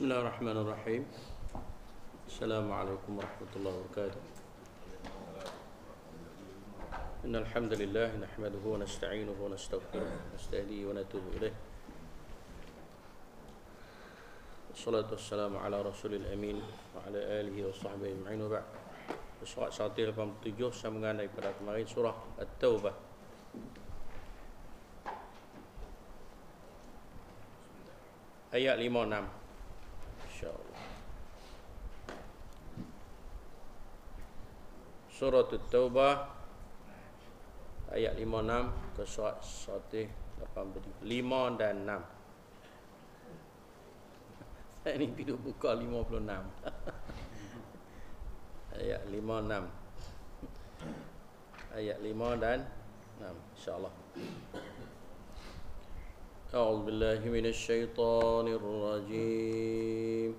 بسم الله الرحمن الرحيم السلام عليكم ورحمة الله وبركاته إن الحمد لله نحمده ونستعينه ونستغفره ونستهديه ونتوب إليه والصلاة والسلام على رسول الأمين وعلى آله وصحبه أجمعين وبعد Surat 187 sambungan daripada kemarin surah At-Taubah Ayat 56 Surah At-Taubah Ayat 56 ke surat 183 5 dan 6 Saya ni tidur buka 56 ayat 5 6 ayat 5 dan 6 insyaallah أعوذ بالله من الشيطان الرجيم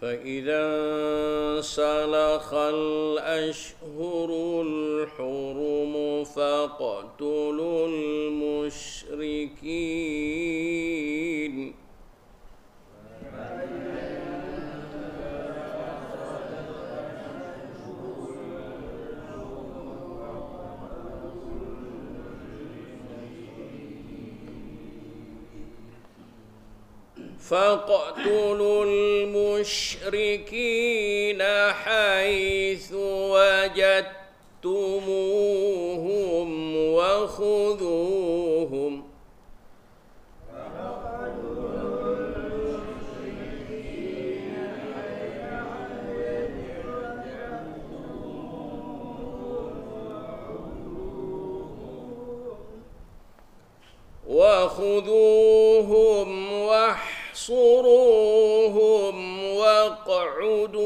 فإذا انسلخ الأشهر الحرم فاقتلوا المشركين. فاقتلوا المشركين حيث وجدتموهم وخذوهم. وخذوهم واحصروهم واقعدوا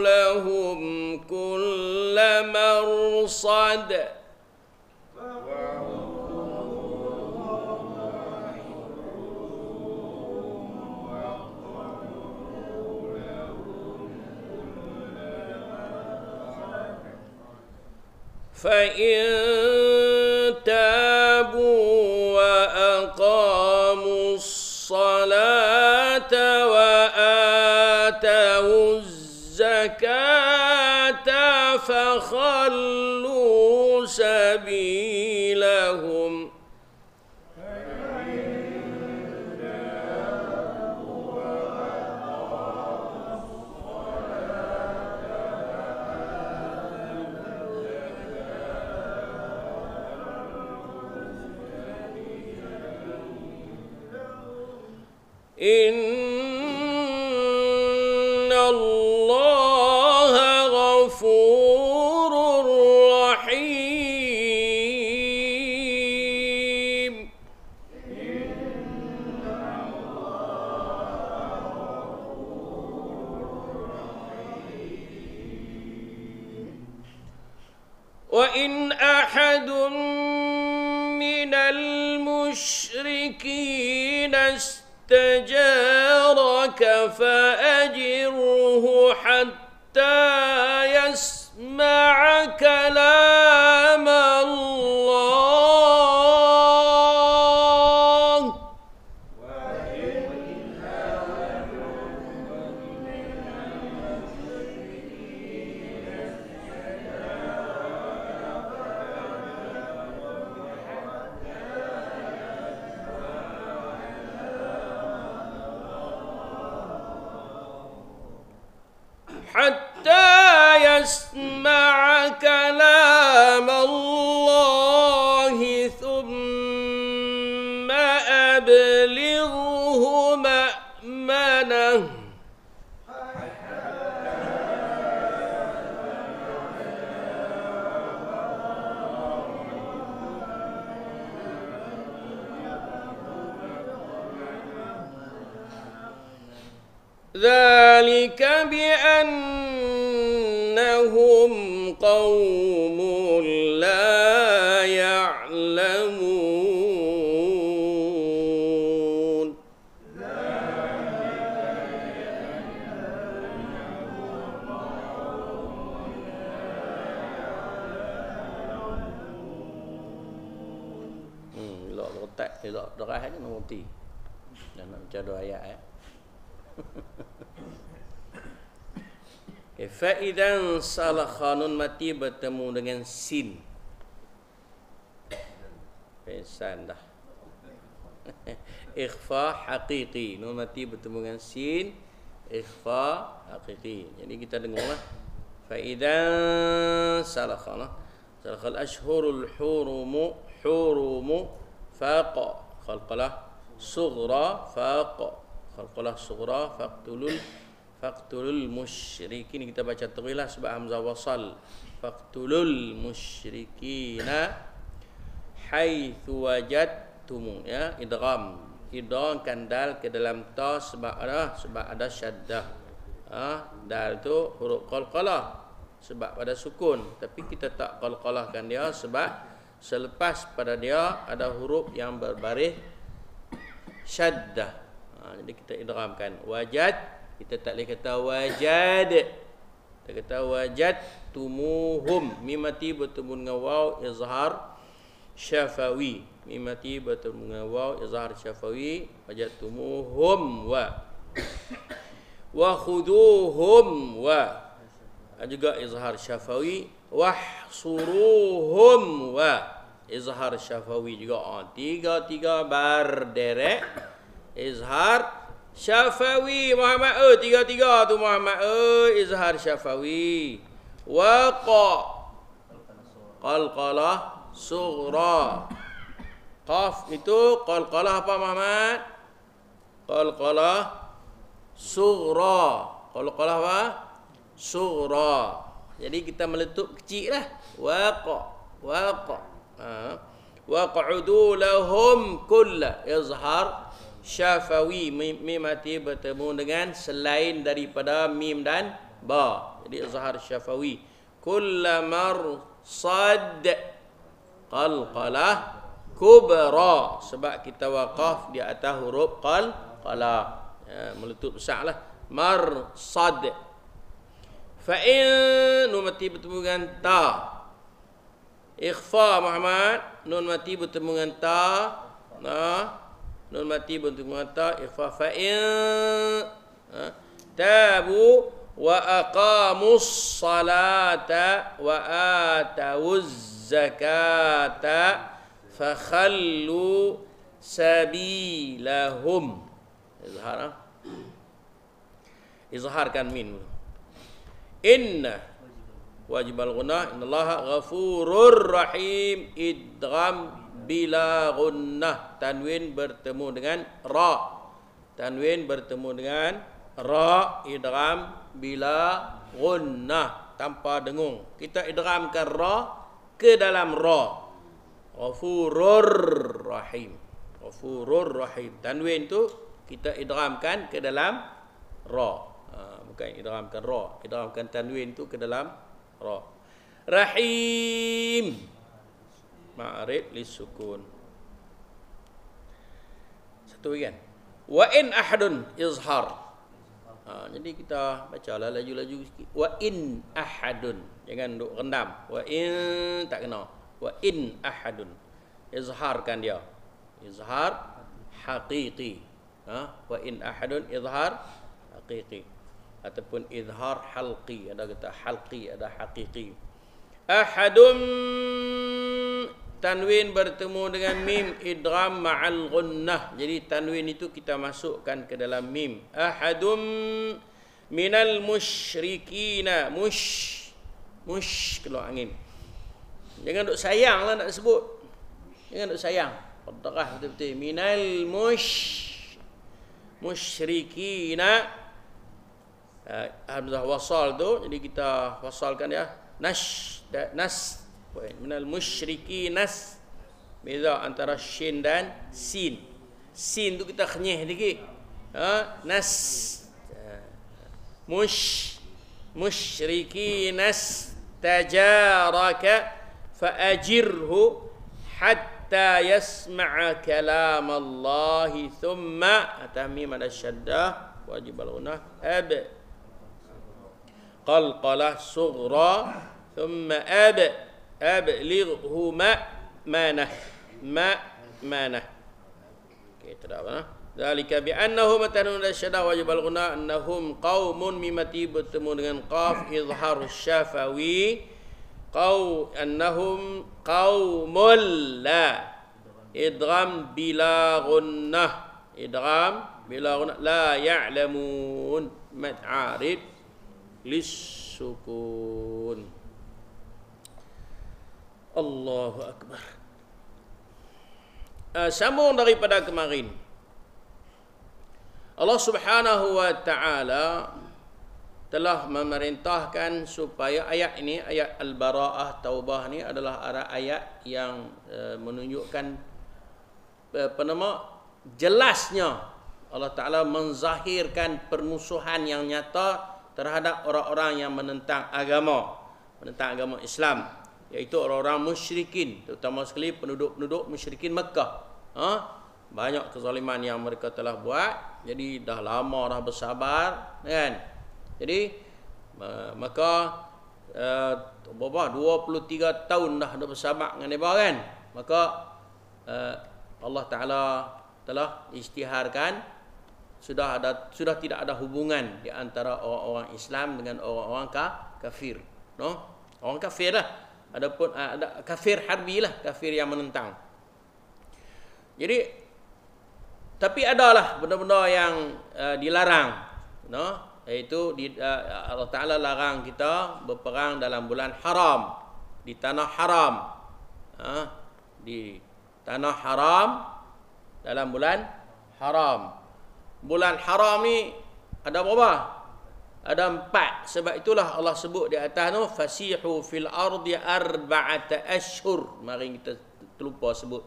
لهم كل مرصد. فإن خلوا سبيلهم وإن أحد من المشركين استجارك فأجره حتى ذلك بأنهم قوم fa'idan salah khanun mati bertemu dengan sin. Pesan dah. ikhfa haqiqi. Nun mati bertemu dengan sin. Ikhfa haqiqi. Jadi kita dengarlah. Fa'idan salah khanun. Salah khanun ashurul hurumu hurumu faqa. Khalqalah sughra faqa. Khalqalah sughra faqtulul Faktulul musyrikin kita baca terwilah sebab hamzah wasal. Faktulul musyrikina haitsu wajadtum ya idgham. Idgham kandal ke dalam ta sebab ada sebab ada syaddah. Ha, dal tu huruf qalqalah sebab pada sukun tapi kita tak qalqalahkan dia sebab selepas pada dia ada huruf yang berbaris syaddah. Ha, jadi kita idghamkan wajad kita tak boleh kata wajad. Kita kata wajad tumuhum. Mimati bertemu dengan waw izhar syafawi. Mimati bertemu dengan waw izhar syafawi. Wajad tumuhum wa. Wa khuduhum wa. Juga izhar syafawi. Wahsuruhum wa. Izhar syafawi juga. Oh, tiga-tiga berderet izhar Syafawi Muhammad eh tiga-tiga tu Muhammad eh izhar Syafawi. Waqa. Qalqalah sughra. Qaf itu qalqalah apa Muhammad? Qalqalah sughra. Qalqalah apa? Sughra. Jadi kita meletup kecil lah. Waqa waqa. Ha. Waq'udu lahum kull izhar syafawi mim mati bertemu dengan selain daripada mim dan ba. Jadi zahar syafawi. Kullamar sad qalqalah kubra. Sebab kita waqaf di atas huruf qal qala ya, meletup besarlah. Mar sad fa in nun mati bertemu dengan ta. Ikhfa muhammad. Nun mati bertemu dengan ta. Nah nun mati bentuk mata ikhfa fa in ha? tabu wa aqamus salata wa atawuz zakata fa khallu sabilahum izhar ha? izharkan min inna wajib al-ghunah innallaha ghafurur rahim idgham bila gunnah tanwin bertemu dengan ra. Tanwin bertemu dengan ra idgham bila gunnah tanpa dengung. Kita idghamkan ra ke dalam ra. Ghafurur rahim. Ghafurur rahim. Tanwin tu kita idghamkan ke dalam ra. Ha, bukan idghamkan ra. Idghamkan tanwin tu ke dalam ra. Rahim ma'rid lisukun satu kan? Wa in ahadun izhar. Ha, jadi kita baca lah laju-laju sikit. Wa in ahadun. Jangan duk rendam. Wa in tak kena. Wa in ahadun. Izharkan dia. Izhar haqiqi. Ha? wa in ahadun izhar haqiqi. Ataupun izhar halqi. Ada kata halqi ada haqiqi. Ahadun tanwin bertemu dengan mim idgham ma'al gunnah jadi tanwin itu kita masukkan ke dalam mim. Ahadum minal musyrikina. Mush. Mush keluar angin. Jangan duk sayang lah nak sebut. Jangan duk sayang. Qadrah betul-betul. Minal mush. Musyrikina. Uh, hamzah wasal tu. Jadi kita wasalkan ya nash. Nas minal musyriki nas beza antara shin dan sin sin tu kita kenyih sikit ha nas mush musyriki nas tajaraka fa ajirhu hatta yasma'a kalam Allah thumma atami mana syaddah wajib al-gunah ab qalqalah sughra thumma ab أبلغهما مانة. ما مانة. ذلك بأنهم تنون الشدى ويبلغنا أنهم قوم ممتي بتمون قاف إظهار الشافوي قو أنهم قوم لا. إدغام بلا غنة. إدغام بلا غنة. لا يعلمون. متعارب للسكون. Allahu akbar. Uh, sambung daripada kemarin. Allah Subhanahu wa taala telah memerintahkan supaya ayat ini ayat al-baraah taubah ni adalah ayat yang uh, menunjukkan uh, apa nama jelasnya Allah Taala menzahirkan permusuhan yang nyata terhadap orang-orang yang menentang agama menentang agama Islam iaitu orang-orang musyrikin terutama sekali penduduk-penduduk musyrikin Mekah. Ha? banyak kezaliman yang mereka telah buat. Jadi dah lama dah bersabar kan? Jadi maka uh, berapa 23 tahun dah dah bersabar dengan mereka kan? Maka uh, Allah Taala telah isytiharkan sudah ada sudah tidak ada hubungan di antara orang-orang Islam dengan orang-orang kafir. No? Orang kafir lah adapun ada kafir harbi lah kafir yang menentang. Jadi tapi adalah benda-benda yang uh, dilarang no? Iaitu di, uh, Allah Taala larang kita berperang dalam bulan haram di tanah haram ha? di tanah haram dalam bulan haram. Bulan haram ni ada berapa ada empat. Sebab itulah Allah sebut di atas tu fasihu fil ardi arba'ata ashhur mari kita terlupa sebut.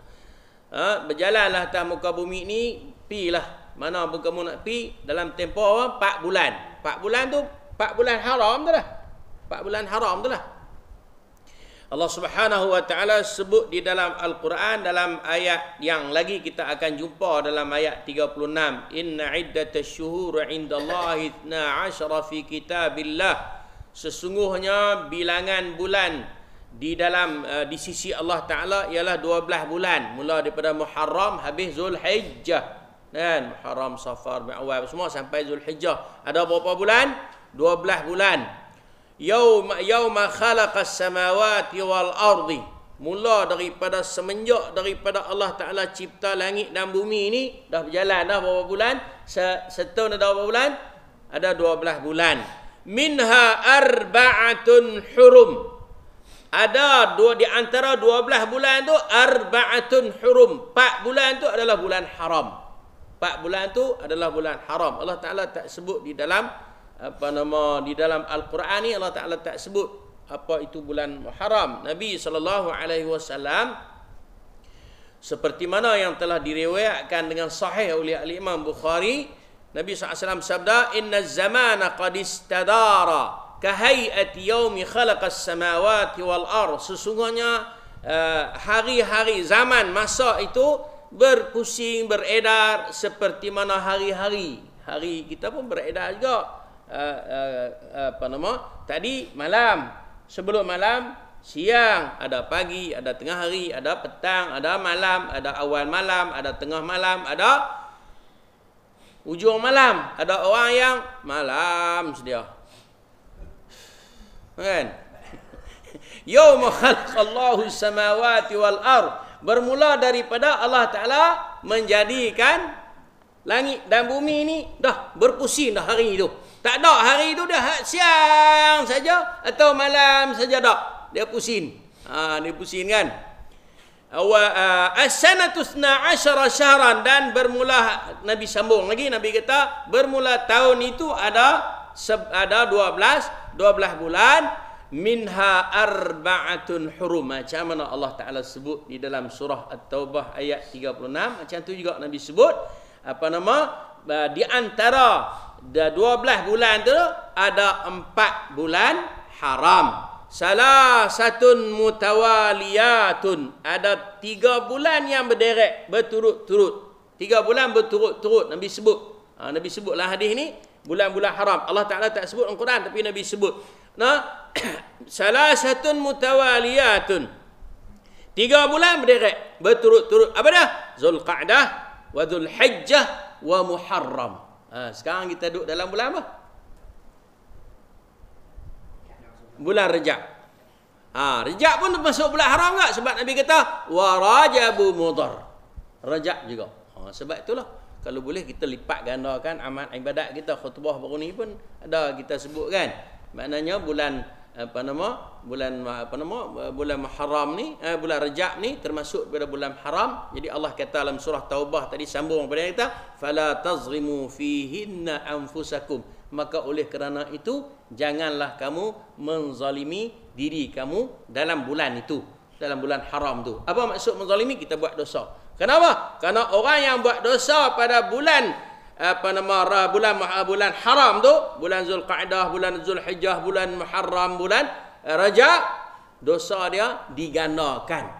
Ha, berjalanlah atas muka bumi ni pilah. Mana pun kamu nak pi? Dalam tempoh apa? 4 bulan. 4 bulan tu 4 bulan haram tu lah 4 bulan haram tu lah Allah Subhanahu wa taala sebut di dalam Al-Quran dalam ayat yang lagi kita akan jumpa dalam ayat 36 inna iddatash shuhur indallahi 12 fi kitabillah. Sesungguhnya bilangan bulan di dalam uh, di sisi Allah Taala ialah 12 bulan. Mula daripada Muharram habis Zulhijjah. Kan? Muharram Safar Awal semua sampai Zulhijjah. Ada berapa bulan? 12 bulan yaum yauma khalaqas samawati wal ardi mula daripada semenjak daripada Allah Taala cipta langit dan bumi ini dah berjalan dah berapa bulan setahun ada berapa bulan ada 12 bulan minha arba'atun hurum ada dua di antara 12 bulan tu arba'atun hurum. 4 bulan tu adalah bulan haram. 4 bulan tu adalah bulan haram. Allah Taala tak sebut di dalam apa nama di dalam Al-Quran ni Allah Taala tak sebut apa itu bulan haram. Nabi sallallahu alaihi wasallam seperti mana yang telah diriwayatkan dengan sahih oleh Al-Imam Bukhari, Nabi SAW sabda, Inna zamana qad istadara kahayati yaumi khalaqas samawati wal ar sesungguhnya uh, hari-hari zaman masa itu berpusing beredar seperti mana hari-hari. Hari kita pun beredar juga uh, uh, apa nama tadi malam sebelum malam siang ada pagi ada tengah hari ada petang ada malam ada awal malam ada tengah malam ada ujung malam ada orang yang malam sedia. Kan? Yaum khalaqallahu samawati wal ard. Bermula daripada Allah taala menjadikan langit dan bumi ini dah berpusing dah hari itu tak ada. Hari itu dah siang saja atau malam saja dak dia pusing. Ha dia pusing kan? Wa as-sanatu 12 syahran dan bermula Nabi sambung lagi. Nabi kata bermula tahun itu ada ada 12 12 bulan. Minha arba'atun hurum. Macam mana Allah Taala sebut di dalam surah At-Taubah ayat 36 macam tu juga Nabi sebut. Apa nama? Di antara 12 bulan tu ada 4 bulan haram salah satu mutawaliyatun ada 3 bulan yang berderet berturut-turut 3 bulan berturut-turut Nabi sebut ha, Nabi sebutlah hadis ni bulan-bulan haram. Allah Taala tak sebut dalam Quran tapi Nabi sebut. Nah, salah satu mutawaliyatun. Tiga bulan berderet berturut-turut. Apa dah? Zulqa'dah, wa Dzulhijjah wa Muharram. Ha, sekarang kita duduk dalam bulan apa? Bulan Rejab. Ha, Rejab pun masuk bulan haram tak? Sebab Nabi kata wa Rajabu Mudhar. Rejab juga. Ha, sebab itulah kalau boleh kita lipat gandakan amal ibadat kita khutbah baru ni pun ada kita sebut kan. Maknanya bulan apa nama bulan apa nama bulan Muharram ni eh, bulan Rejab ni termasuk pada bulan haram. Jadi Allah kata dalam surah taubah tadi sambung pada kita fala tazrimu fihinna anfusakum. Maka oleh kerana itu janganlah kamu menzalimi diri kamu dalam bulan itu dalam bulan haram tu. Apa maksud menzalimi? Kita buat dosa. Kenapa? Kerana orang yang buat dosa pada bulan apa nama bulan bulan haram tu bulan Zulqa'dah bulan Zulhijjah bulan Muharram bulan Rajab dosa dia digandakan.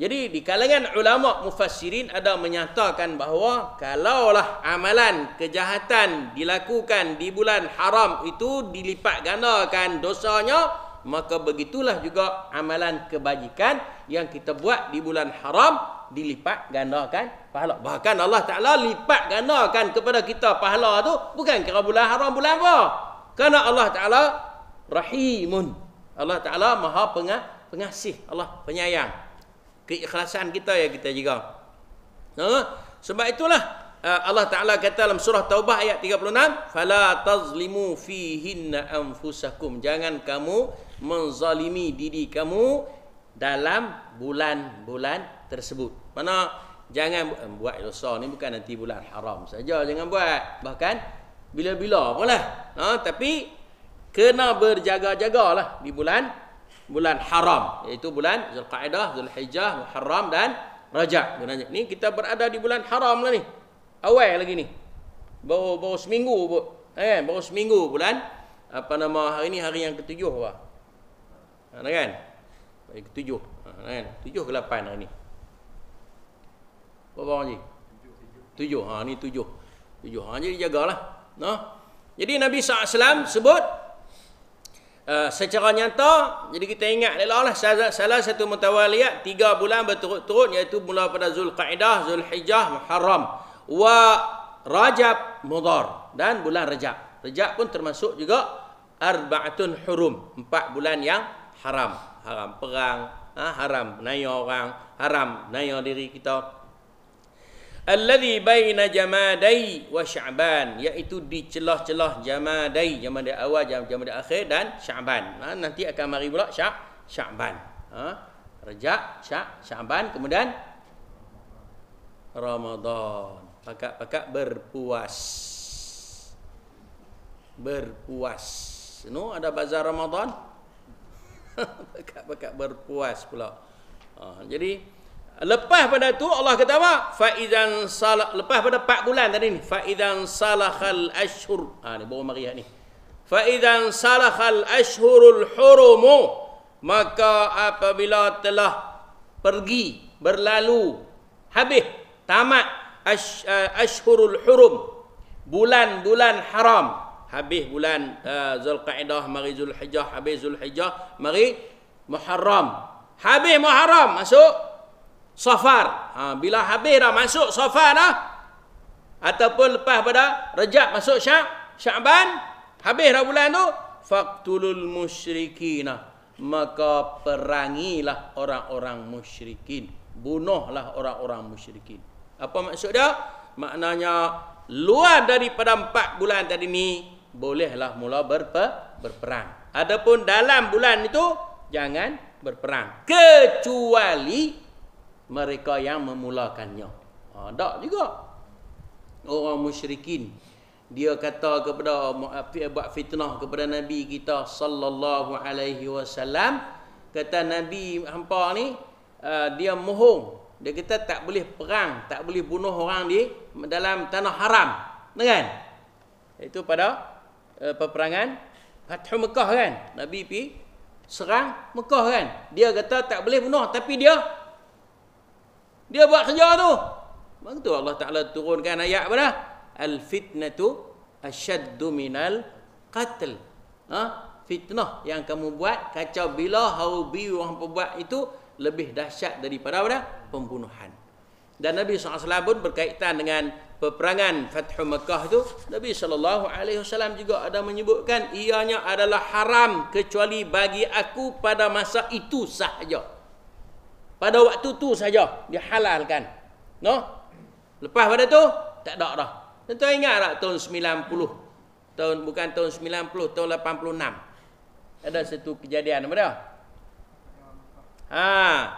Jadi di kalangan ulama mufassirin ada menyatakan bahawa kalaulah amalan kejahatan dilakukan di bulan haram itu dilipat gandakan dosanya maka begitulah juga amalan kebajikan yang kita buat di bulan haram dilipat gandakan pahala. Bahkan Allah Taala lipat gandakan kepada kita pahala tu bukan kira bulan haram bulan apa. Karena Allah Taala Rahimun. Allah Taala Maha pengasih, Allah penyayang. Keikhlasan kita ya kita juga. Ha? Sebab itulah Allah Taala kata dalam surah Taubah ayat 36, "Fala tazlimu fihinna anfusakum." Jangan kamu menzalimi diri kamu dalam bulan-bulan tersebut. Mana jangan buat dosa ni bukan nanti bulan haram saja jangan buat. Bahkan bila-bila pula. Ha, tapi kena berjaga-jagalah di bulan bulan haram iaitu bulan Zulqa'dah, Zulhijjah, Muharram dan Rajab. Ni kita berada di bulan haram lah ni. Awal lagi ni. Baru baru seminggu pun. Eh, baru seminggu bulan apa nama hari ni hari yang ketujuh apa? Ha, kan? Hari ketujuh. Ha, kan? Tujuh ke lapan hari ni. Berapa orang ni? Tujuh. Ha, ni tujuh. Tujuh. Ha, jadi jagalah. No? Jadi Nabi SAW sebut uh, secara nyata, jadi kita ingat lah salah satu mutawaliyat tiga bulan berturut-turut iaitu mula pada Zulqaidah, Zulhijjah, Muharram. Wa Rajab, Mudar. Dan bulan Rajab. Rajab pun termasuk juga Arba'atun Hurum. Empat bulan yang haram. Haram perang, ha, haram naya orang, haram naya diri kita, alladhi baina jamadai wa sya'ban iaitu di celah-celah jamadai jamadai awal jam jamadai akhir dan sya'ban ha, nanti akan mari pula sya' sya'ban ha rejab sya' sya'ban kemudian ramadan pakak-pakak berpuas berpuas no ada bazar ramadan pakak-pakak berpuas pula ha, jadi Lepas pada tu Allah kata apa? Fa idzan salah lepas pada 4 bulan tadi ni. Fa idzan salahal ashhur. Ha ni baru mari ni. Fa idzan salahal ashhurul hurum maka apabila telah pergi berlalu habis tamat ash, uh, ashhurul hurum bulan-bulan haram habis bulan uh, Zulqa'dah mari Zulhijjah habis Zulhijjah mari Muharram habis Muharram masuk Safar. Ha, bila habis dah masuk Safar dah. Ataupun lepas pada Rejab masuk Syak. Syakban. Habis dah bulan tu. Faktulul musyrikina. Maka perangilah orang-orang musyrikin. Bunuhlah orang-orang musyrikin. Apa maksud dia? Maknanya luar daripada empat bulan tadi ni. Bolehlah mula berpe, berperang. Adapun dalam bulan itu. Jangan berperang. Kecuali mereka yang memulakannya. Ha, tak juga. Orang musyrikin. Dia kata kepada buat fitnah kepada Nabi kita sallallahu alaihi wasallam kata Nabi hampa ni uh, dia mohong dia kata tak boleh perang tak boleh bunuh orang di dalam tanah haram kan itu pada uh, peperangan Fathu Mekah kan Nabi pi serang Mekah kan dia kata tak boleh bunuh tapi dia dia buat kerja tu. Maka tu Allah Ta'ala turunkan ayat apa dah? Al-fitnatu asyaddu minal qatl. Ha? Fitnah yang kamu buat, kacau bila haubi orang buat itu lebih dahsyat daripada apa dah? Pembunuhan. Dan Nabi SAW pun berkaitan dengan peperangan Fathu Mekah itu, Nabi SAW juga ada menyebutkan ianya adalah haram kecuali bagi aku pada masa itu sahaja. Pada waktu itu saja dihalalkan. No? Lepas pada tu tak ada dah. Tentu ingat tak tahun 90 tahun bukan tahun 90 tahun 86 ada satu kejadian apa dia ha.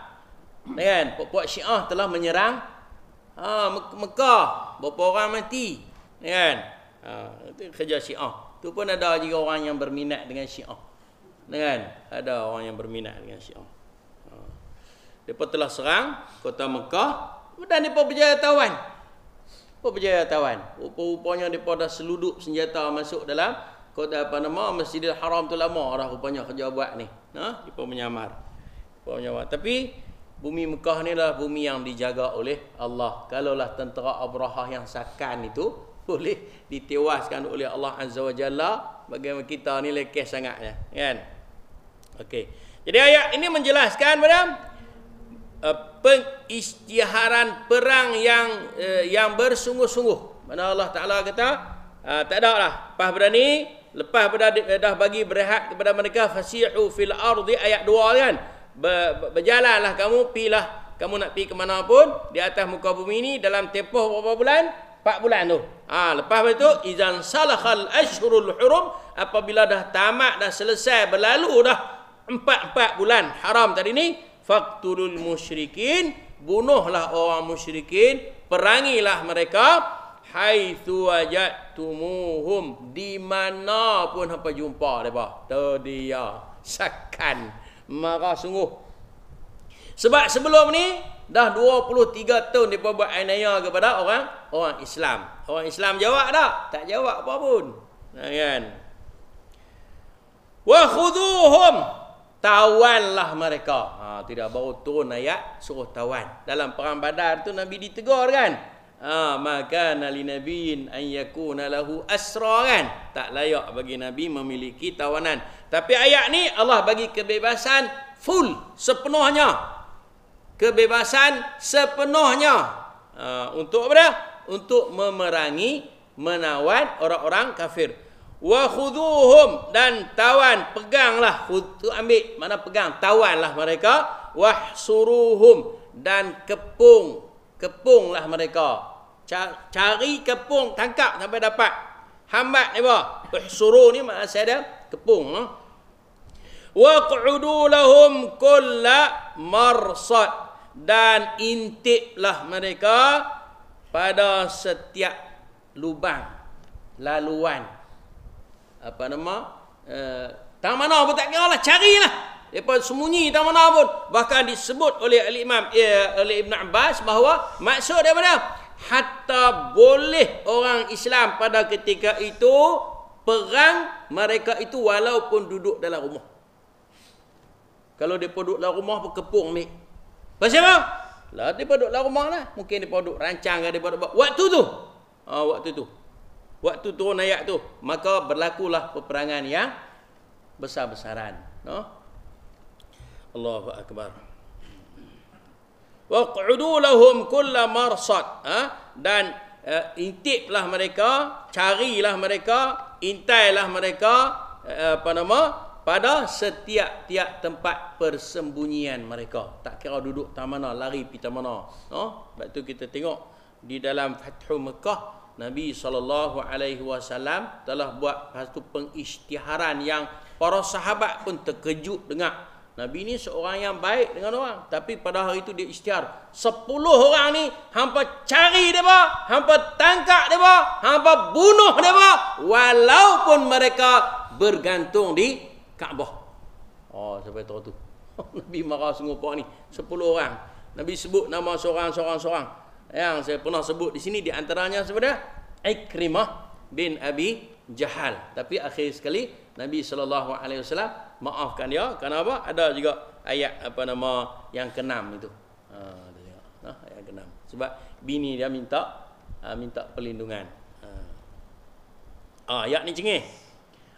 Kan? Puak Syiah telah menyerang ha Mekah. Berapa orang mati kan? Ha itu kerja Syiah. Tu pun ada juga orang yang berminat dengan Syiah. Kan? Ada orang yang berminat dengan Syiah. Ha. Mereka telah serang kota Mekah. Dan mereka berjaya tawan apa berjaya tawan? Rupa-rupanya mereka dah seluduk senjata masuk dalam kota apa nama? Masjidil Haram tu lama dah rupanya kerja buat ni. Ha? Mereka menyamar. Menyamar. Tapi bumi Mekah ni lah bumi yang dijaga oleh Allah. Kalaulah tentera Abraha yang sakan itu boleh ditewaskan oleh Allah Azza wa Jalla bagaimana kita ni lekeh sangatnya kan okey jadi ayat ini menjelaskan pada uh, pengisytiharan perang yang uh, yang bersungguh-sungguh. Mana Allah Taala kata uh, tak ada lah. Lepas berani lepas pada dah bagi berehat kepada mereka fasihu fil ardi ayat 2 kan. Berjalanlah kamu pilah kamu nak pergi ke mana pun di atas muka bumi ini dalam tempoh berapa bulan? 4 bulan tu. Ha, lepas itu izan salakhal ashhurul hurum apabila dah tamat dah selesai berlalu dah 4 4 bulan haram tadi ni faqtulul musyrikin bunuhlah orang musyrikin perangilah mereka haitsu wajadtumuhum di mana pun apa jumpa depa tu dia sakan marah sungguh sebab sebelum ni dah 23 tahun depa buat anaya kepada orang orang Islam orang Islam jawab tak tak jawab apa pun kan wa khuduhum tawanlah mereka. Ha, tidak baru turun ayat suruh tawan. Dalam perang badar tu Nabi ditegur kan. Ha, maka nali nabiin an yakuna lahu asra kan. Tak layak bagi Nabi memiliki tawanan. Tapi ayat ni Allah bagi kebebasan full sepenuhnya. Kebebasan sepenuhnya. Ha, untuk apa Untuk memerangi, menawan orang-orang kafir wa khuduhum dan tawan peganglah tu ambil mana pegang tawanlah mereka wahsuruhum dan kepung kepunglah mereka cari kepung tangkap sampai dapat. Hambat ni apa wahsuru ni maksud dia kepung no? wa qu'udu lahum kulla marsad. Dan intiplah mereka pada setiap lubang laluan. Apa nama? Uh, tang mana pun tak kira lah carilah. Lepas sembunyi tang mana pun. Bahkan disebut oleh al imam ya, oleh ibnu abbas bahawa maksud daripada hatta boleh orang Islam pada ketika itu perang mereka itu walaupun duduk dalam rumah. Kalau dia duduk dalam rumah berkepung ni. Pasal apa lah dia duduk dalam rumah lah. Mungkin dia duduk rancang dia duduk waktu tu. Ha, waktu tu. Waktu turun ayat tu. Maka berlakulah peperangan yang besar-besaran. No? Allahu akbar waq'udu lahum kull marsad ha? dan uh, intiplah mereka carilah mereka intailah mereka uh, apa nama pada setiap-tiap tempat persembunyian mereka tak kira duduk tak mana lari pergi mana no sebab tu kita tengok di dalam Fathu Mekah Nabi SAW telah buat satu pengisytiharan yang para sahabat pun terkejut dengar. Nabi ni seorang yang baik dengan orang. Tapi pada hari itu dia isytihar. Sepuluh orang ni hampa cari ba, hampa tangkap ba, hampa bunuh ba. Walaupun mereka bergantung di Kaabah. Oh, sampai tahu tu. Nabi marah sungguh pak ni. Sepuluh orang. Nabi sebut nama seorang-seorang-seorang yang saya pernah sebut di sini di antaranya sebenarnya Ikrimah bin Abi Jahal. Tapi akhir sekali Nabi sallallahu alaihi wasallam maafkan dia kerana apa? Ada juga ayat apa nama yang keenam itu. Ha ada juga. Nah, ayat keenam. Sebab bini dia minta ha, minta perlindungan. Ha. ha ayat ni cengih.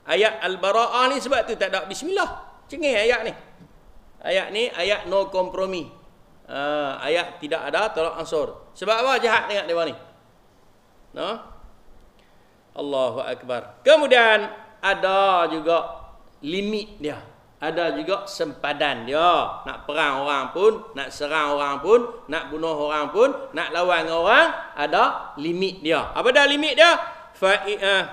Ayat Al-Bara'ah ni sebab tu tak ada bismillah. Cengih ayat ni. Ayat ni ayat no kompromi. Uh, ayat tidak ada tolak ansur. Sebab apa jahat tengok dia ni? No? Allahu akbar. Kemudian ada juga limit dia. Ada juga sempadan dia. Nak perang orang pun, nak serang orang pun, nak bunuh orang pun, nak lawan orang, ada limit dia. Apa dah limit dia? Fa uh,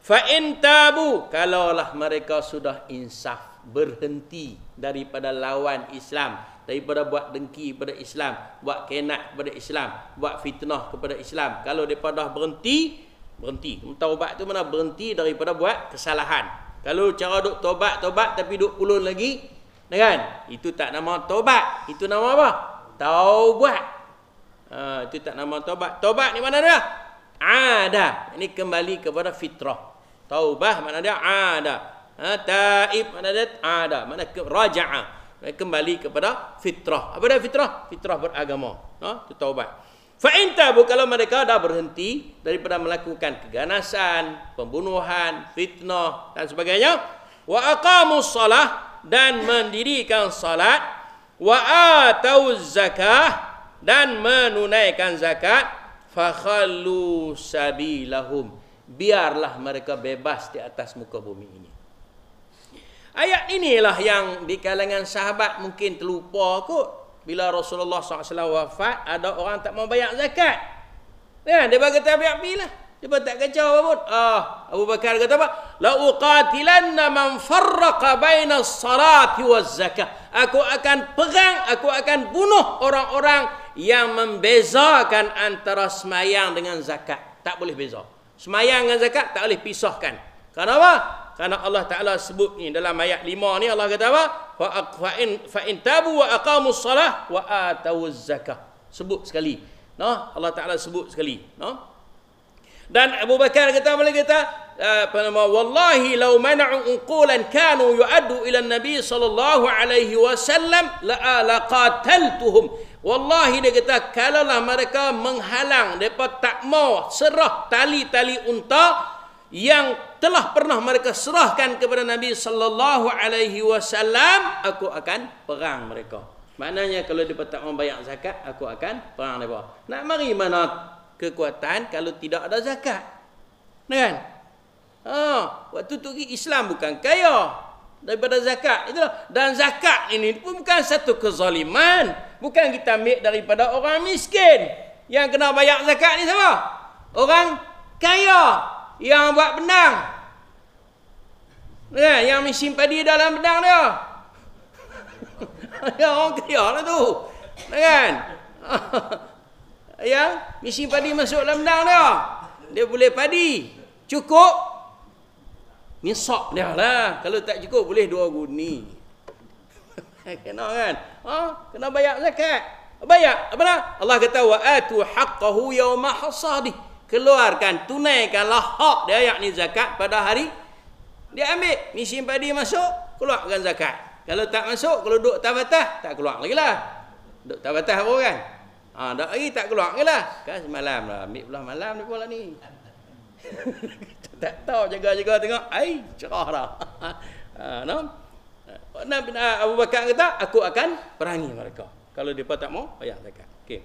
fa in tabu kalaulah mereka sudah insaf berhenti daripada lawan Islam daripada buat dengki kepada Islam, buat kenat kepada Islam, buat fitnah kepada Islam. Kalau depa dah berhenti, berhenti. Taubat tu mana berhenti daripada buat kesalahan. Kalau cara duk tobat tobat tapi duk pulun lagi, kan? Itu tak nama tobat. Itu nama apa? Taubat. Ha, itu tak nama tobat. Tobat ni mana dia? Ada. Ini kembali kepada fitrah. Taubah mana dia? Ada. Ha, taib mana dia? Ada. Mana ke raja'a kembali kepada fitrah. Apa dia fitrah? Fitrah beragama. Ha? Itu taubat. Fa in tabu kalau mereka dah berhenti daripada melakukan keganasan, pembunuhan, fitnah dan sebagainya, wa aqamu salah dan mendirikan salat, wa atau zakah dan menunaikan zakat, fa khallu sabilahum. Biarlah mereka bebas di atas muka bumi ini. Ayat inilah yang di kalangan sahabat mungkin terlupa kot. Bila Rasulullah SAW wafat, ada orang tak mau bayar zakat. Ya, dia bagi kata biar lah. Dia tak kacau apa pun. Ah, Abu Bakar kata apa? La uqatilanna man farraqa baina salati waz zakah. Aku akan perang, aku akan bunuh orang-orang yang membezakan antara semayang dengan zakat. Tak boleh beza. Semayang dengan zakat tak boleh pisahkan. Kenapa? Karena Allah Taala sebut ni dalam ayat 5 ni Allah kata apa? Fa in fa in tabu wa aqamus salah wa atawuz zakah. Sebut sekali. No? Allah Taala sebut sekali, no? Dan Abu Bakar kata boleh kata apa nama wallahi law mana'u unqulan kanu yu'addu ila nabi sallallahu alaihi wasallam la laqataltuhum wallahi dia kata kalaulah mereka menghalang depa tak mau serah tali-tali unta yang telah pernah mereka serahkan kepada Nabi sallallahu alaihi wasallam aku akan perang mereka. Maknanya kalau dia tak membayar zakat aku akan perang mereka. Nak mari mana kekuatan kalau tidak ada zakat? Kan? Ha, waktu tu Islam bukan kaya daripada zakat itulah dan zakat ini pun bukan satu kezaliman bukan kita ambil daripada orang miskin yang kena bayar zakat ni siapa orang kaya yang buat benang. Kan? Yang mesin padi dalam benang dia. yang orang kaya lah tu. Kan? yang mesin padi masuk dalam benang dia. Dia boleh padi. Cukup. Misak dia lah. Kalau tak cukup boleh dua guni. Kena kan? Ha? Kena bayar zakat. Bayar. Apa nak? Allah kata wa atu haqqahu yawma hasadih keluarkan tunaikanlah hak dia yakni zakat pada hari dia ambil misi padi masuk keluarkan zakat. Kalau tak masuk kalau duduk tabatah tak keluar lagi lah duduk tabatah apa kan? Ha, dah lagi tak keluar lagi lah kan semalam lah ambil belah malam ni pula ni. Tak tahu jaga-jaga tengok ai cerah dah. Ha, no? Nabi Abu Bakar kata aku akan perangi mereka. Kalau depa tak mau bayar zakat. Okey.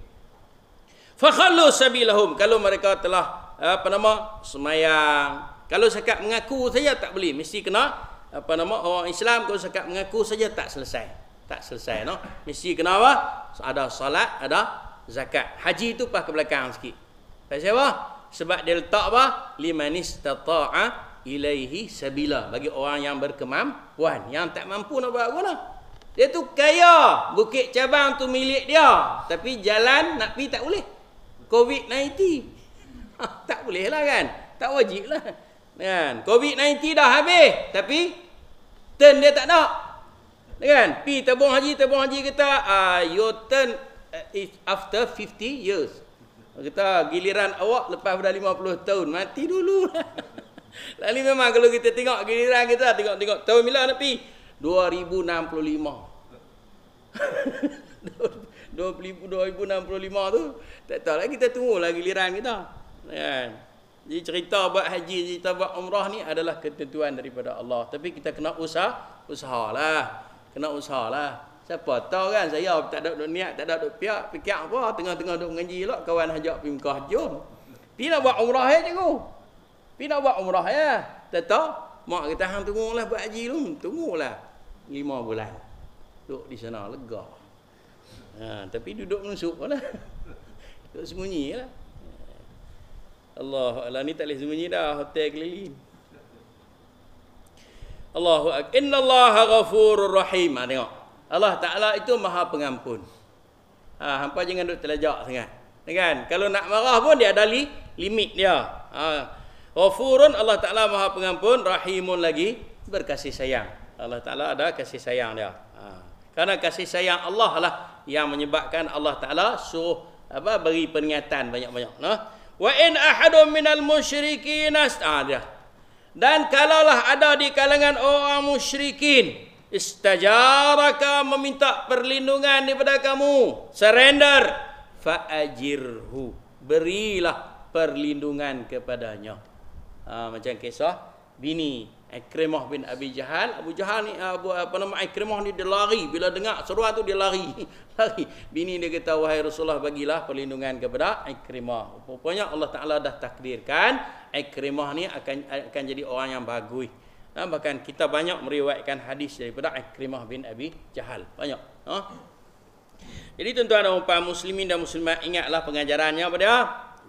Fakhallu sabilahum. Kalau mereka telah apa nama semayang kalau sekat mengaku saja tak boleh mesti kena apa nama orang Islam kalau sekat mengaku saja tak selesai. Tak selesai no? Mesti kena apa? Ada salat ada zakat. Haji itu pas ke belakang sikit. Pasal apa? Sebab dia letak apa? Liman istata'a ilaihi sabila. Bagi orang yang berkemampuan. Yang tak mampu nak buat guna dia tu kaya. Bukit cabang tu milik dia. Tapi jalan nak pergi tak boleh. COVID-19. Ha, tak boleh lah kan? Tak wajib lah. Kan? COVID-19 dah habis. Tapi, turn dia tak nak. Kan? Pi tabung haji, tabung haji kata, uh, your turn uh, is after 50 years. Kita giliran awak lepas dah 50 tahun. Mati dulu lah. Lalu memang kalau kita tengok giliran kita, tengok-tengok tahun bila nak pi? 2065. 2065 tu tak tahu lagi kita tunggu lagi giliran kita kan jadi cerita buat haji cerita buat umrah ni adalah ketentuan daripada Allah tapi kita kena usaha usahalah kena usahalah Siapa tahu kan saya tak ada duk niat, tak ada duk piak, fikir apa, tengah-tengah duk mengaji lah kawan ajak pergi Mekah jom. Pi nak buat umrah ya cikgu. Pi nak buat umrah ya. Tak tahu mak kita hang tunggulah buat haji dulu, tunggulah. lima bulan. Duduk di sana lega. Ha, tapi duduk menusuk lah. Duduk sembunyi lah. Allah Allah ni tak boleh sembunyi dah hotel keliling. Allahu akbar. Inna Allah ghafurur rahim. Ha, tengok. Allah Ta'ala itu maha pengampun. Ha, hampa jangan duduk terlajak sangat. Kan? Kalau nak marah pun dia ada li, limit dia. Ha. Ghafurun Allah Ta'ala maha pengampun. Rahimun lagi berkasih sayang. Allah Ta'ala ada kasih sayang dia. Ha. Karena kasih sayang Allah lah yang menyebabkan Allah Ta'ala suruh apa beri peringatan banyak-banyak. Nah. Wa in ahadun minal musyrikin ah dia. Dan kalaulah ada di kalangan orang musyrikin istajaraka meminta perlindungan daripada kamu surrender faajirhu. Berilah perlindungan kepadanya. Ha, macam kisah bini Ikrimah bin Abi Jahal Abu Jahal ni Abu apa nama Ikrimah ni dia lari bila dengar seruan tu dia lari lari bini dia kata wahai Rasulullah bagilah perlindungan kepada Ikrimah rupanya Allah Taala dah takdirkan Ikrimah ni akan akan jadi orang yang bagus Ha, bahkan kita banyak meriwayatkan hadis daripada Ikrimah bin Abi Jahal. Banyak. Ha? Jadi tuan-tuan dan puan muslimin dan muslimat ingatlah pengajarannya pada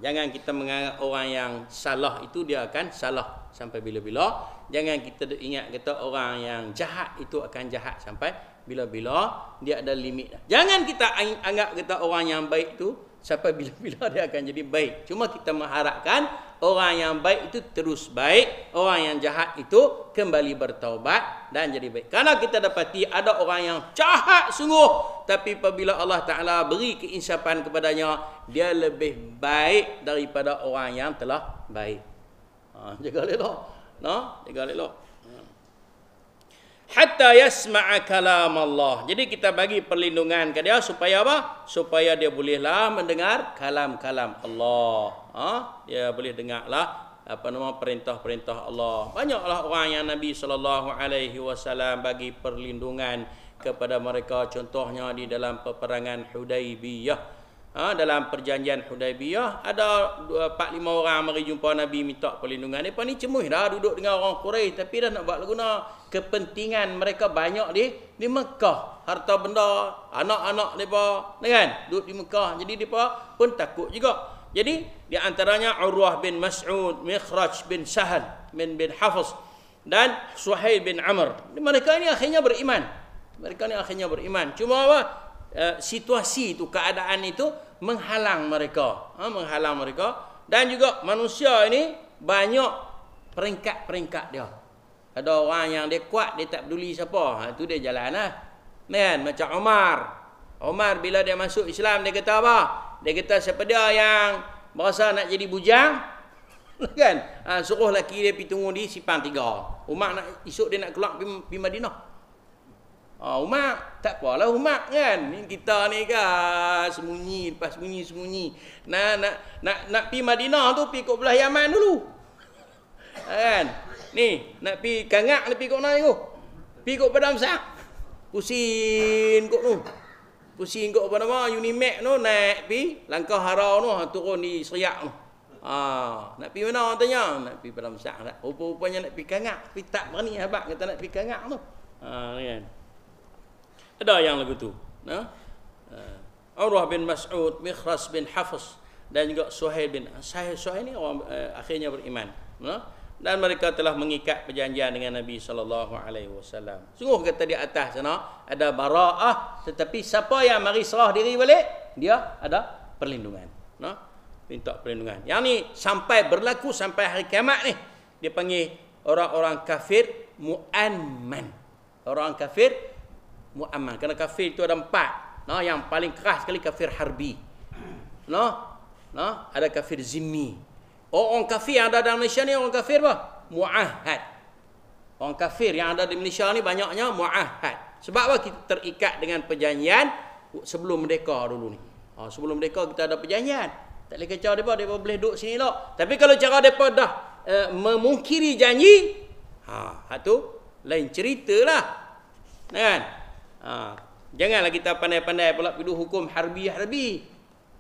jangan kita menganggap orang yang salah itu dia akan salah sampai bila-bila. Jangan kita ingat kata orang yang jahat itu akan jahat sampai bila-bila. Dia ada limit. Jangan kita anggap kata orang yang baik itu sampai bila-bila dia akan jadi baik. Cuma kita mengharapkan orang yang baik itu terus baik, orang yang jahat itu kembali bertaubat dan jadi baik. Karena kita dapati ada orang yang jahat sungguh, tapi apabila Allah Taala beri keinsapan kepadanya, dia lebih baik daripada orang yang telah baik. Ha, jaga elok. No, jaga elok hatta yasma'a kalam Allah. Jadi kita bagi perlindungan ke dia supaya apa? Supaya dia bolehlah mendengar kalam-kalam Allah. Ha? Dia boleh dengarlah apa nama perintah-perintah Allah. Banyaklah orang yang Nabi sallallahu alaihi wasallam bagi perlindungan kepada mereka contohnya di dalam peperangan Hudaibiyah ha, dalam perjanjian Hudaibiyah ada 4 5 orang mari jumpa Nabi minta perlindungan. Depa ni cemuh dah duduk dengan orang Quraisy tapi dah nak buat guna kepentingan mereka banyak di di Mekah. Harta benda, anak-anak depa, kan? Duduk di Mekah. Jadi depa pun takut juga. Jadi di antaranya Urwah bin Mas'ud, Mikhraj bin Sahal bin bin Hafiz dan Suhail bin Amr. Mereka ini akhirnya beriman. Mereka ini akhirnya beriman. Cuma apa? Uh, situasi itu keadaan itu menghalang mereka. Ha, menghalang mereka. Dan juga manusia ini banyak peringkat-peringkat dia. Ada orang yang dia kuat dia tak peduli siapa. Ha, itu dia jalan lah. Kan macam Omar. Omar bila dia masuk Islam dia kata apa? Dia kata siapa dia yang berasa nak jadi bujang? Kan? Ha, suruh lelaki dia pergi tunggu di simpang tiga. Umar nak esok dia nak keluar pergi Madinah Ha, umat tak apalah umat kan. Ni kita ni kan sembunyi lepas sembunyi sembunyi. Nak nak nak nak pi Madinah tu pi kok belah Yaman dulu. Ha, kan? Ni nak pi Kangak ni pi kok mana tu? Pi kok Padang Sak. Pusing kok tu. Pusing kok apa nama Unimac tu naik pi langkah hara tu turun di Seriak tu. Ha, nak pi mana orang tanya? Nak pi Padang Sak tak. Rupa-rupanya nak pi Kangak, pi tak berani habaq kata nak pi Kangak tu. Ha, kan? Ada yang lagu tu. Uh, Urwah bin Mas'ud, Mikhras bin Hafiz dan juga Suhail bin Suhail, Suhail ni orang uh, akhirnya beriman. Nah. Dan mereka telah mengikat perjanjian dengan Nabi sallallahu alaihi wasallam. Sungguh kata di atas sana ada baraah tetapi siapa yang mari serah diri balik dia ada perlindungan. Nah. Minta perlindungan. Yang ni sampai berlaku sampai hari kiamat ni dia panggil orang-orang kafir mu'anman. Orang kafir mu'amman. Kerana kafir itu ada empat. No, yang paling keras sekali kafir harbi. No? No? Ada kafir zimmi. Oh, orang kafir yang ada dalam Malaysia ni orang kafir apa? Mu'ahad. Orang kafir yang ada di Malaysia ni banyaknya mu'ahad. Sebab apa kita terikat dengan perjanjian sebelum merdeka dulu ni. Oh, sebelum merdeka kita ada perjanjian. Tak boleh kacau mereka, mereka boleh duduk sini lah. Tapi kalau cara mereka dah uh, memungkiri janji, ha, tu lain cerita lah. Kan? Ha. Janganlah kita pandai-pandai pula pergi hukum harbi-harbi.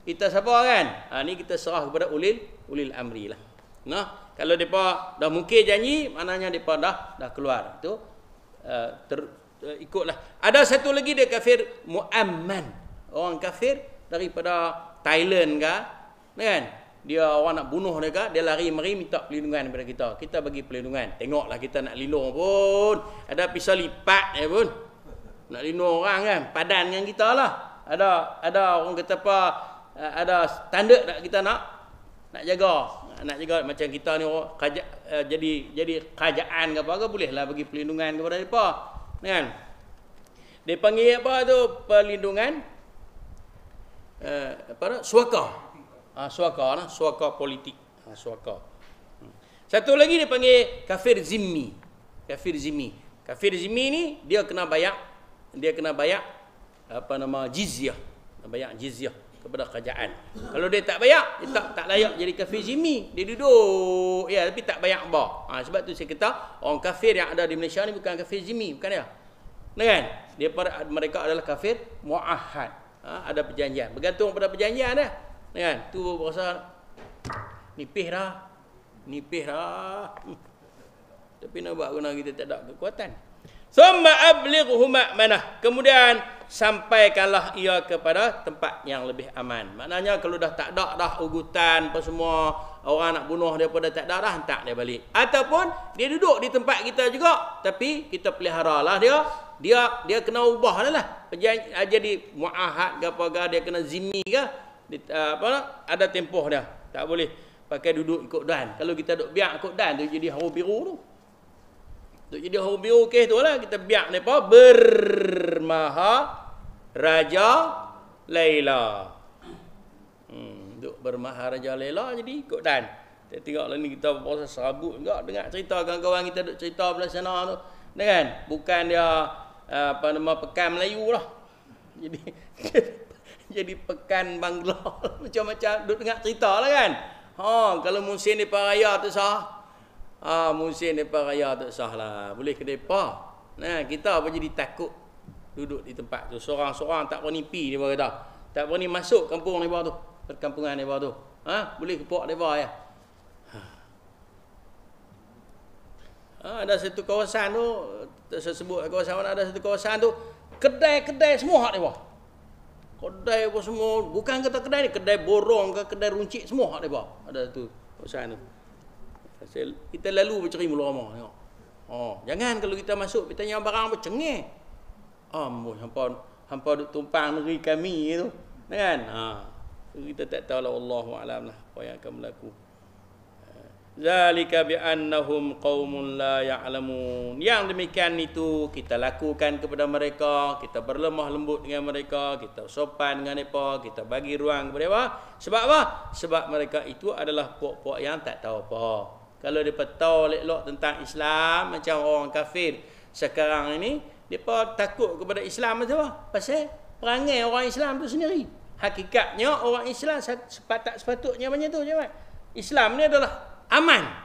Kita sabar kan? Ha, ni kita serah kepada ulil ulil amri lah. Nah, kalau depa dah mungkin janji, maknanya depa dah dah keluar. Tu uh, ter, uh, ikutlah. Ada satu lagi dia kafir muamman. Orang kafir daripada Thailand ke, kan? Dia orang nak bunuh dia lari mari minta perlindungan daripada kita. Kita bagi perlindungan. Tengoklah kita nak lindung pun. Ada pisau lipat ya pun. Nak lindung orang kan, padan dengan kita lah. Ada ada orang kata apa, uh, ada standard tak kita nak? Nak jaga. Nak jaga macam kita ni orang kaja, uh, jadi jadi kerajaan ke apa ke bolehlah bagi perlindungan kepada depa kan? Dia panggil apa tu? Perlindungan? Uh, apa suaka. Ah suaka lah. Suaka politik. Ah suaka. Hmm. satu lagi dia panggil kafir zimmi. Kafir zimmi. Kafir zimmi ni dia kena bayar dia kena bayar apa nama jizyah bayar jizyah kepada kerajaan. Kalau dia tak bayar, dia tak tak layak jadi kafir zimmi. Dia duduk ya tapi tak bayar apa. Ha, sebab tu saya kata orang kafir yang ada di Malaysia ni bukan kafir zimmi, bukan dia. Kan? Dia mereka adalah kafir muahad. Ha, ada perjanjian. Bergantung pada perjanjian dah. Kan? Tu rasa nipih dah. Nipih dah. Hmm. Tapi nak buat guna kita tak ada kekuatan. Thumma ablighu ma'manah. Kemudian sampaikanlah ia kepada tempat yang lebih aman. Maknanya kalau dah tak ada dah ugutan apa semua, orang nak bunuh dia pun dah tak ada dah, hantar dia balik. Ataupun dia duduk di tempat kita juga, tapi kita peliharalah dia. Dia dia kena ubah lah. Ah, jadi muahad ke apa ke, dia kena zimmi ke, ah, apa ada tempoh dia. Tak boleh pakai duduk ikut dan. Kalau kita duduk biar ikut dan tu jadi haru biru tu. Untuk jadi hobi okey tu lah kita biar mereka bermaha Raja Laila. Hmm, duk bermaha Raja Laila jadi ikut dan. Kita tengoklah ni kita berpuasa serabut juga dengar cerita kawan-kawan kita duk cerita belah sana tu. Kan? Bukan dia apa nama pekan Melayu lah. Jadi jadi pekan Bangla macam-macam duk dengar cerita lah kan. Ha, kalau musim ni paraya tu sah. Ah musim depa raya tak sah lah. Boleh ke depa? Nah, kita apa jadi takut duduk di tempat tu. Seorang-seorang tak berani pi dia kata. Tak berani masuk kampung depa tu. Perkampungan depa tu. Ha? Boleh ke pok depa ya? Ha, ada satu kawasan tu, saya sebut kawasan mana ada satu kawasan tu, kedai-kedai semua hak depa. Kedai apa semua, bukan kata kedai ni, kedai borong ke kedai runcit semua hak depa. Ada tu kawasan tu. Kita lalu berceri mula ramah tengok. Oh, jangan kalau kita masuk kita tanya barang apa cengih. Amboi hampa hampa duk tumpang negeri kami tu. Kan? Ha. Kita tak tahu lah Allah alam lah apa yang akan berlaku. Zalika bi annahum qaumun la ya'lamun. Yang demikian itu kita lakukan kepada mereka, kita berlemah lembut dengan mereka, kita sopan dengan mereka, kita bagi ruang kepada mereka. Sebab apa? Sebab mereka itu adalah puak-puak yang tak tahu apa. Kalau dia tahu elok tentang Islam macam orang kafir sekarang ini, depa takut kepada Islam macam apa? Pasal perangai orang Islam tu sendiri. Hakikatnya orang Islam sepat sepatutnya macam tu je Islam ni adalah aman.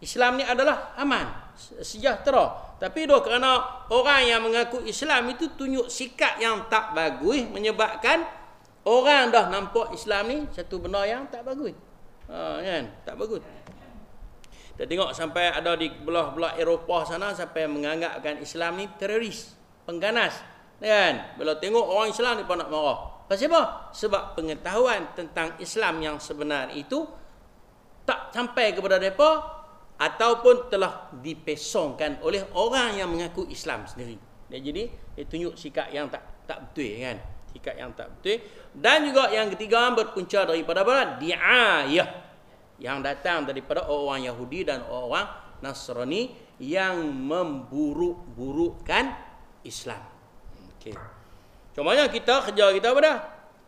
Islam ni adalah aman, sejahtera. Tapi doh kerana orang yang mengaku Islam itu tunjuk sikap yang tak bagus menyebabkan orang dah nampak Islam ni satu benda yang tak bagus. Ha, kan? Tak bagus. Kita tengok sampai ada di belah-belah Eropah sana sampai menganggapkan Islam ni teroris, pengganas. Kan? Bila tengok orang Islam ni pun nak marah. Pasal apa? Sebab pengetahuan tentang Islam yang sebenar itu tak sampai kepada mereka ataupun telah dipesongkan oleh orang yang mengaku Islam sendiri. Dan jadi dia tunjuk sikap yang tak tak betul kan? Sikap yang tak betul. Dan juga yang ketiga berpunca daripada apa? Di'ayah yang datang daripada orang Yahudi dan orang Nasrani yang memburuk-burukkan Islam. Okey. Cumanya kita kerja kita apa dah?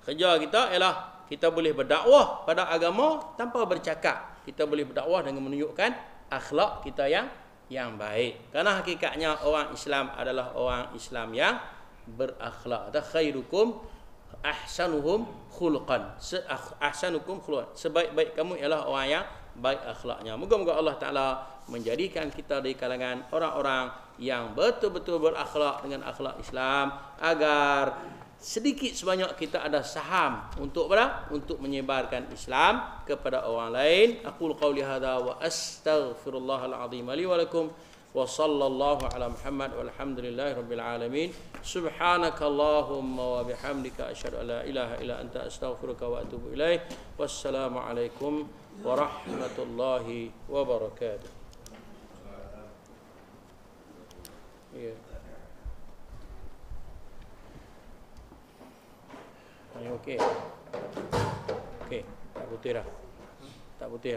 Kerja kita ialah kita boleh berdakwah pada agama tanpa bercakap. Kita boleh berdakwah dengan menunjukkan akhlak kita yang yang baik. Karena hakikatnya orang Islam adalah orang Islam yang berakhlak. Ada khairukum ahsanuhum khulqan ahsanukum khulqan sebaik-baik kamu ialah orang yang baik akhlaknya moga-moga Allah taala menjadikan kita dari kalangan orang-orang yang betul-betul berakhlak dengan akhlak Islam agar sedikit sebanyak kita ada saham untuk apa? Untuk menyebarkan Islam kepada orang lain. Aku qauli hadza wa astaghfirullahal azim li wa lakum. وصلى الله على محمد والحمد لله رب العالمين سبحانك اللهم وبحمدك أشهد أن لا إله إلا أنت أستغفرك وأتوب إليك والسلام عليكم ورحمة الله وبركاته yeah. Okey. Okey, tak putih dah. Tak putih.